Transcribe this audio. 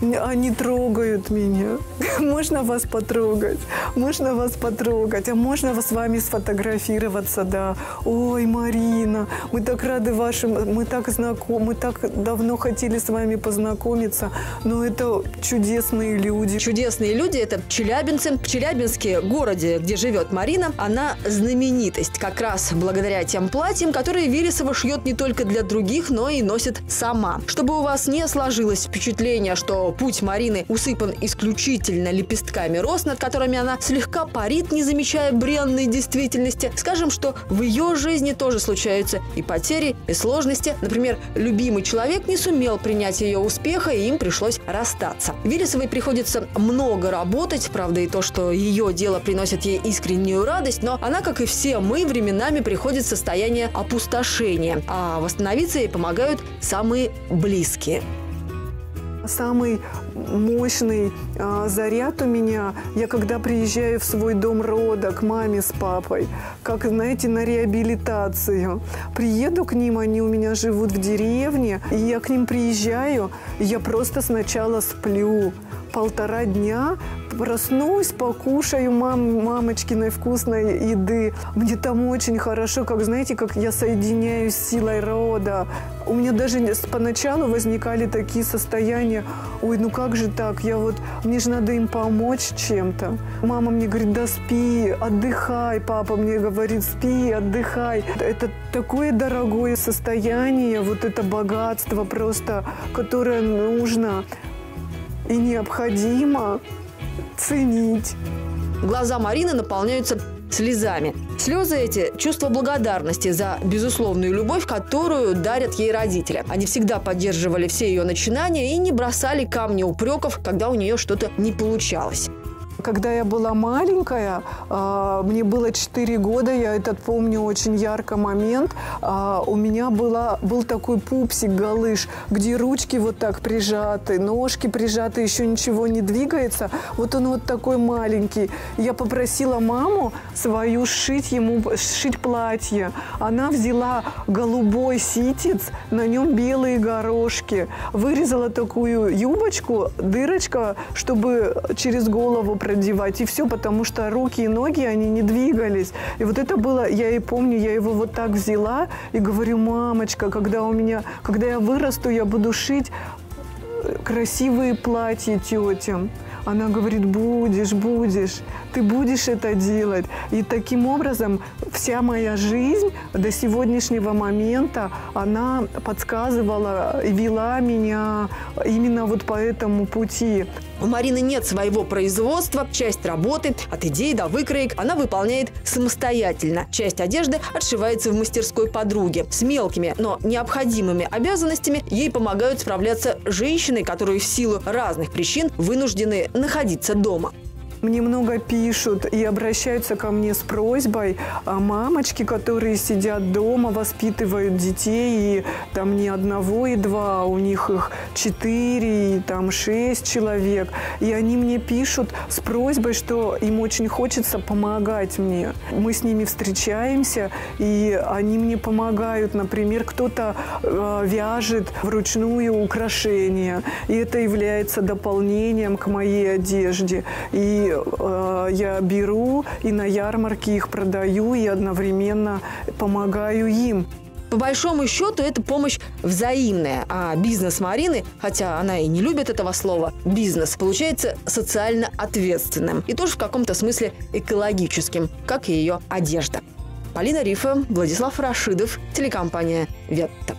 они трогают меня. Можно вас потрогать? Можно вас потрогать? А можно с вами сфотографироваться? Да. Ой, Марина, мы так рады вашим, мы так знакомы, мы так давно хотели с вами познакомиться. Но это чудесные люди. Чудесные люди – это челябинцы. В Челябинске, городе, где живет Марина, она знаменитость. Как раз благодаря тем платьям, которые Вересова шьет не только для других, но и носит сама. Чтобы у вас не сложилось впечатление, что путь Марины усыпан исключительно лепестками роз, над которыми она слегка парит, не замечая бренной действительности, скажем, что в ее жизни тоже случаются и потери, и сложности. Например, любимый человек не сумел принять ее успеха, и им пришлось расстаться. Вересовой приходится много работать, правда, и то, что ее дело приносит ей искреннюю радость, но она, как и все мы, временами приходит в состояние опустошения, а восстановиться ей помогают самые близкие. Самый мощный а, заряд у меня, я когда приезжаю в свой дом рода к маме с папой, как, знаете, на реабилитацию. Приеду к ним, они у меня живут в деревне, и я к ним приезжаю, я просто сначала сплю полтора дня, проснусь, покушаю мам, мамочкиной вкусной еды. Мне там очень хорошо, как, знаете, как я соединяюсь с силой рода. У меня даже поначалу возникали такие состояния, ой, ну как же так, я вот, мне же надо им помочь чем-то. Мама мне говорит, да спи, отдыхай, папа мне говорит, спи, отдыхай. Это такое дорогое состояние, вот это богатство просто, которое нужно и необходимо ценить. Глаза Марины наполняются слезами. Слезы эти – чувство благодарности за безусловную любовь, которую дарят ей родители. Они всегда поддерживали все ее начинания и не бросали камни упреков, когда у нее что-то не получалось. Когда я была маленькая, а, мне было 4 года, я этот помню очень ярко момент, а, у меня была, был такой пупсик-галыш, где ручки вот так прижаты, ножки прижаты, еще ничего не двигается. Вот он вот такой маленький. Я попросила маму свою сшить ему, сшить платье. Она взяла голубой ситец, на нем белые горошки, вырезала такую юбочку, дырочка, чтобы через голову продевать. И все, потому что руки и ноги, они не двигались. И вот это было, я и помню, я его вот так взяла и говорю, мамочка, когда у меня, когда я вырасту, я буду шить красивые платья тетям. Она говорит, будешь, будешь, ты будешь это делать. И таким образом вся моя жизнь до сегодняшнего момента, она подсказывала и вела меня именно вот по этому пути. У Марины нет своего производства, часть работы, от идеи до выкроек она выполняет самостоятельно. Часть одежды отшивается в мастерской подруги. С мелкими, но необходимыми обязанностями ей помогают справляться женщины, которые в силу разных причин вынуждены находиться дома. Мне много пишут и обращаются ко мне с просьбой а мамочки, которые сидят дома, воспитывают детей, и там не одного и два, а у них их четыре, и там шесть человек. И они мне пишут с просьбой, что им очень хочется помогать мне. Мы с ними встречаемся, и они мне помогают. Например, кто-то э, вяжет вручную украшения, и это является дополнением к моей одежде. И э, я беру и на ярмарке их продаю и одновременно помогаю им. По большому счету, это помощь взаимная, а бизнес Марины, хотя она и не любит этого слова, бизнес, получается социально ответственным и тоже в каком-то смысле экологическим, как и ее одежда. Полина Рифа, Владислав Рашидов, телекомпания «Ветта».